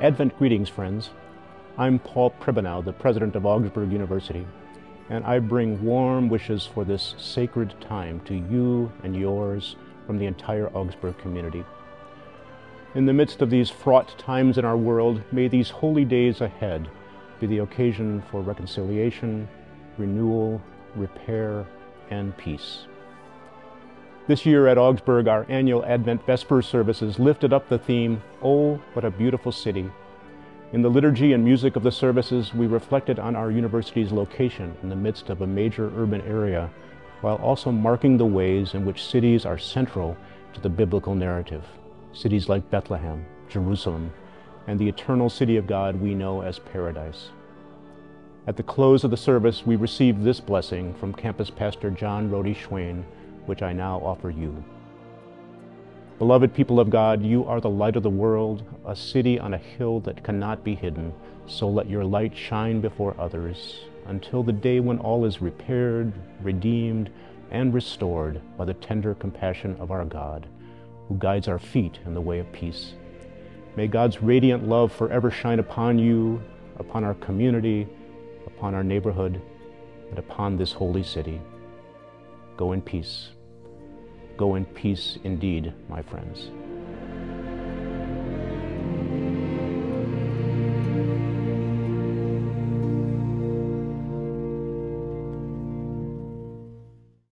Advent greetings, friends. I'm Paul Pribbenow, the president of Augsburg University, and I bring warm wishes for this sacred time to you and yours from the entire Augsburg community. In the midst of these fraught times in our world, may these holy days ahead be the occasion for reconciliation, renewal, repair, and peace. This year at Augsburg, our annual Advent Vespers services lifted up the theme, Oh, what a beautiful city. In the liturgy and music of the services, we reflected on our university's location in the midst of a major urban area, while also marking the ways in which cities are central to the biblical narrative. Cities like Bethlehem, Jerusalem, and the eternal city of God we know as paradise. At the close of the service, we received this blessing from campus pastor John Rody Schwein, which I now offer you. Beloved people of God, you are the light of the world, a city on a hill that cannot be hidden. So let your light shine before others until the day when all is repaired, redeemed, and restored by the tender compassion of our God, who guides our feet in the way of peace. May God's radiant love forever shine upon you, upon our community, upon our neighborhood, and upon this holy city. Go in peace. Go in peace indeed, my friends.